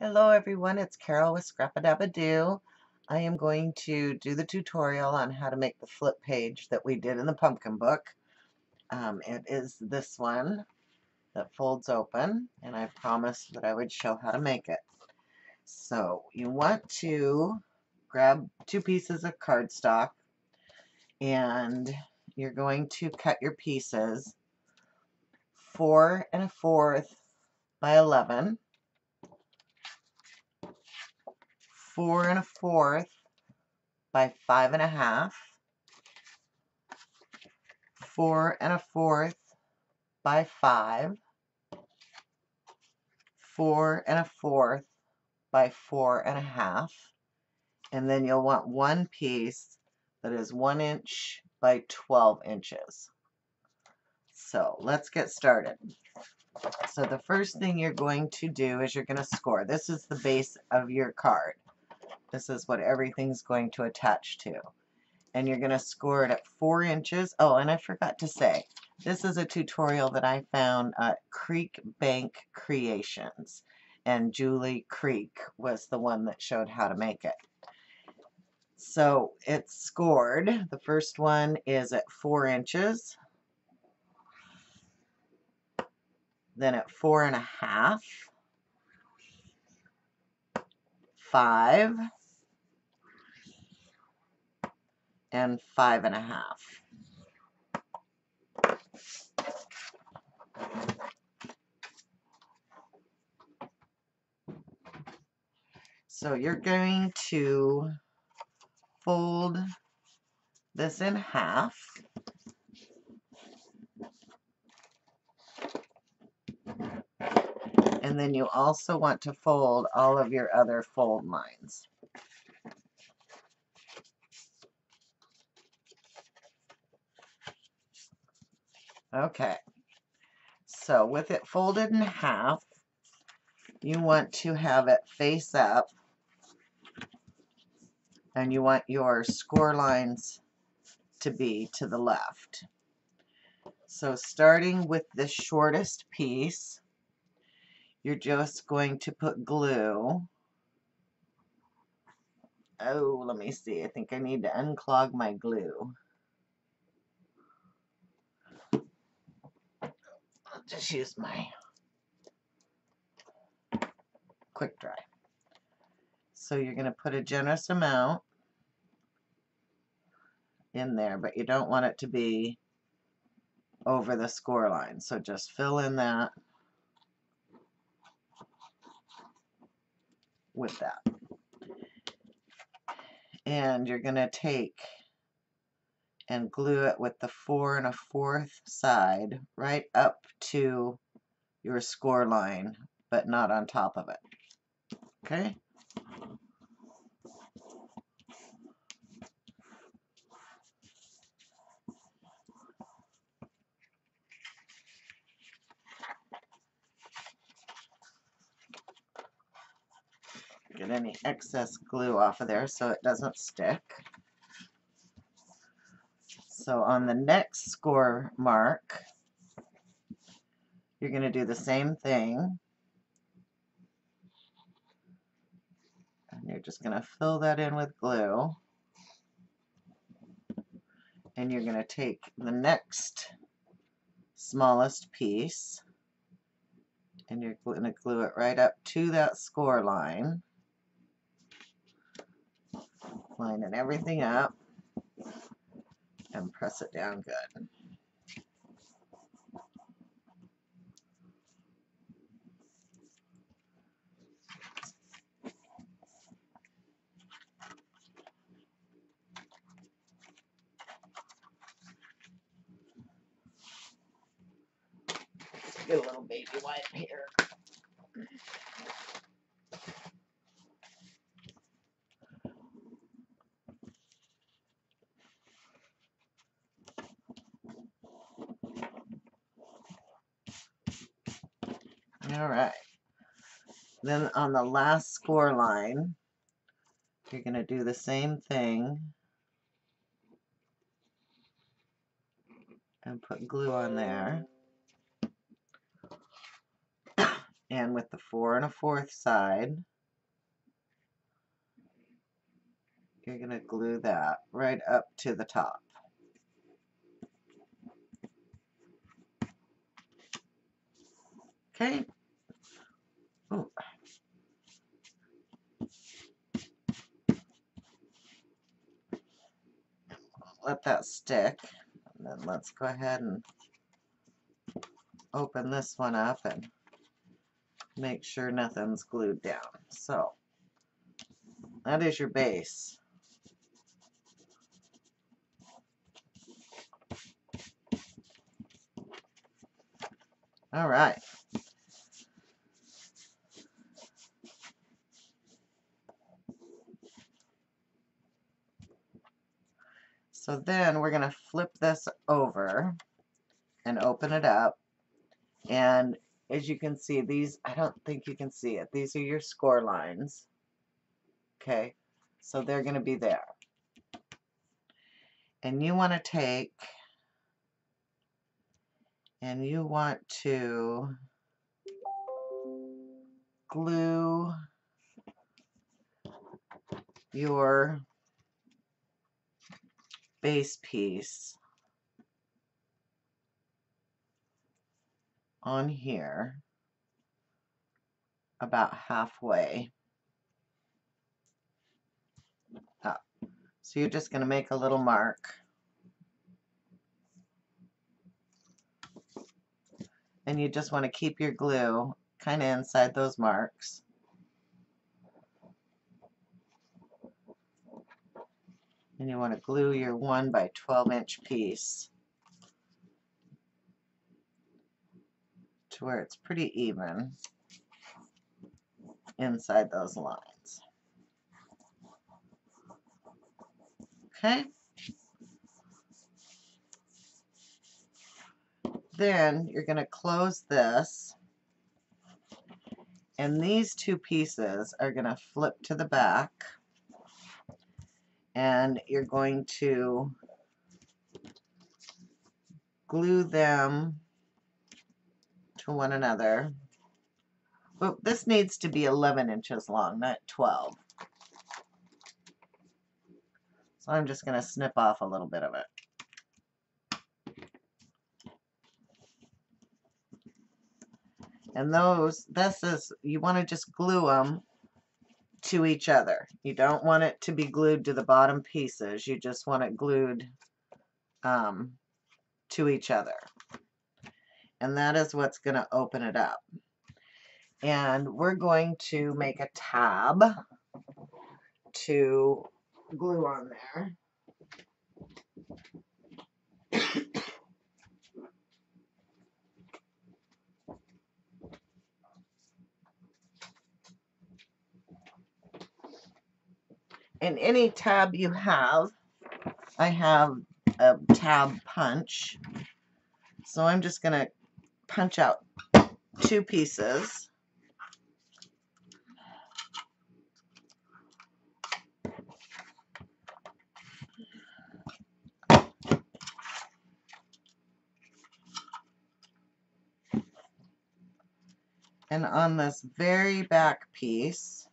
Hello everyone, it's Carol with Scrap-a-Dab-a-Doo. I am going to do the tutorial on how to make the flip page that we did in the pumpkin book. Um, it is this one that folds open and I promised that I would show how to make it. So you want to grab two pieces of cardstock and you're going to cut your pieces four and a fourth by 11 four and a fourth by five and a half, four and a fourth by five, four and a fourth by four and a half, and then you'll want one piece that is one inch by 12 inches. So let's get started. So the first thing you're going to do is you're going to score. This is the base of your card. This is what everything's going to attach to. And you're going to score it at 4 inches. Oh, and I forgot to say, this is a tutorial that I found at Creek Bank Creations. And Julie Creek was the one that showed how to make it. So it's scored. The first one is at 4 inches. Then at four and a half. Five and five and a half. So you're going to fold this in half. And then you also want to fold all of your other fold lines. Okay, so with it folded in half, you want to have it face up and you want your score lines to be to the left. So starting with the shortest piece, you're just going to put glue. Oh, let me see. I think I need to unclog my glue. Just use my quick dry. So you're going to put a generous amount in there, but you don't want it to be over the score line. So just fill in that with that. And you're going to take and glue it with the four and a fourth side right up to your score line, but not on top of it. Okay? Get any excess glue off of there so it doesn't stick. So on the next score mark, you're going to do the same thing. And you're just going to fill that in with glue. And you're going to take the next smallest piece and you're going to glue it right up to that score line. Lining everything up and press it down good. Get a little baby wipe here. All right. Then on the last score line, you're going to do the same thing and put glue on there. And with the four and a fourth side, you're going to glue that right up to the top. Okay. Ooh. Let that stick. And then let's go ahead and open this one up and make sure nothing's glued down. So that is your base. All right. So then we're going to flip this over and open it up. And as you can see, these, I don't think you can see it. These are your score lines. Okay, so they're going to be there. And you want to take and you want to glue your base piece on here about halfway up. So you're just going to make a little mark. And you just want to keep your glue kind of inside those marks. And you want to glue your 1 by 12 inch piece to where it's pretty even inside those lines. Okay. Then you're going to close this and these two pieces are going to flip to the back and you're going to glue them to one another. But this needs to be 11 inches long, not 12. So I'm just going to snip off a little bit of it. And those, this is, you want to just glue them to each other. You don't want it to be glued to the bottom pieces. You just want it glued um, to each other. And that is what's going to open it up. And we're going to make a tab to glue on there. In any tab you have, I have a tab punch. So I'm just going to punch out two pieces. And on this very back piece,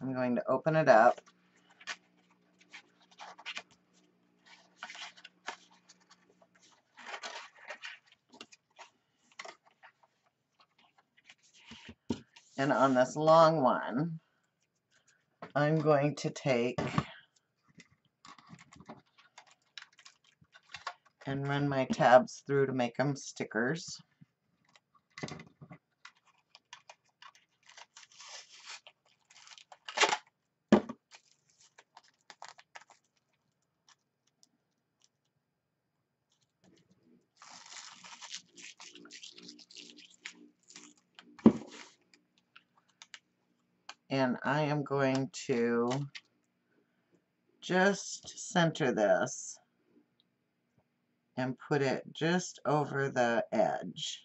I'm going to open it up. And on this long one, I'm going to take and run my tabs through to make them stickers. And I am going to just center this and put it just over the edge.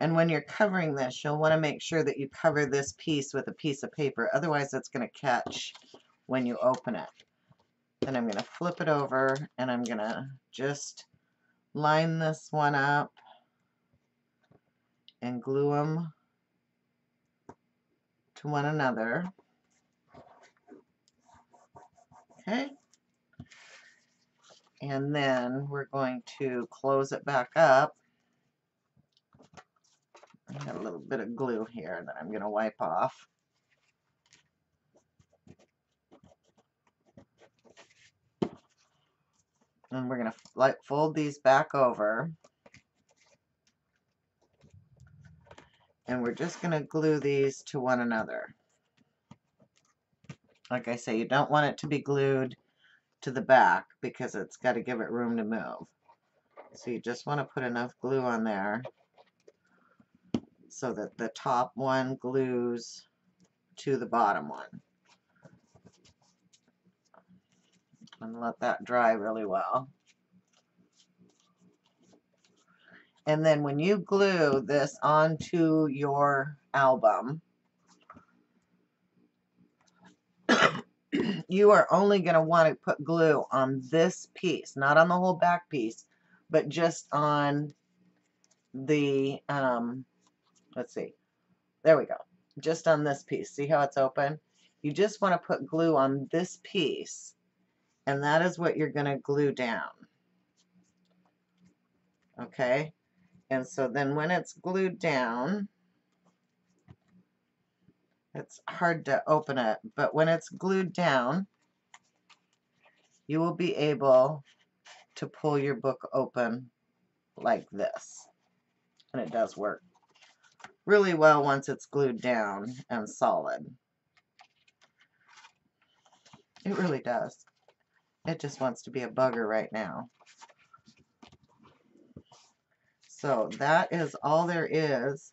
And when you're covering this, you'll want to make sure that you cover this piece with a piece of paper. Otherwise, it's going to catch when you open it. Then I'm going to flip it over and I'm going to just line this one up and glue them to one another. Okay. And then we're going to close it back up. I got a little bit of glue here that I'm going to wipe off. And we're going to fold these back over. And we're just going to glue these to one another. Like I say, you don't want it to be glued to the back because it's got to give it room to move. So you just want to put enough glue on there so that the top one glues to the bottom one. And let that dry really well. And then when you glue this onto your album, you are only going to want to put glue on this piece, not on the whole back piece, but just on the, um, let's see, there we go, just on this piece. See how it's open? You just want to put glue on this piece, and that is what you're going to glue down. Okay? And so then when it's glued down, it's hard to open it, but when it's glued down, you will be able to pull your book open like this. And it does work really well once it's glued down and solid. It really does. It just wants to be a bugger right now. So that is all there is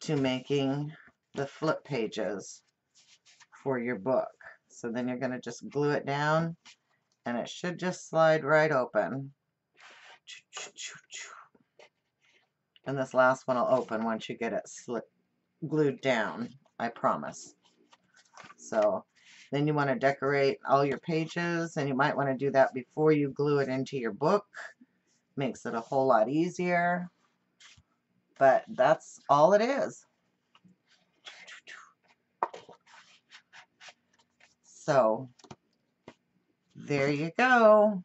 to making the flip pages for your book. So then you're going to just glue it down and it should just slide right open. And this last one will open once you get it slip, glued down, I promise. So then you want to decorate all your pages and you might want to do that before you glue it into your book. Makes it a whole lot easier. But that's all it is. So there you go.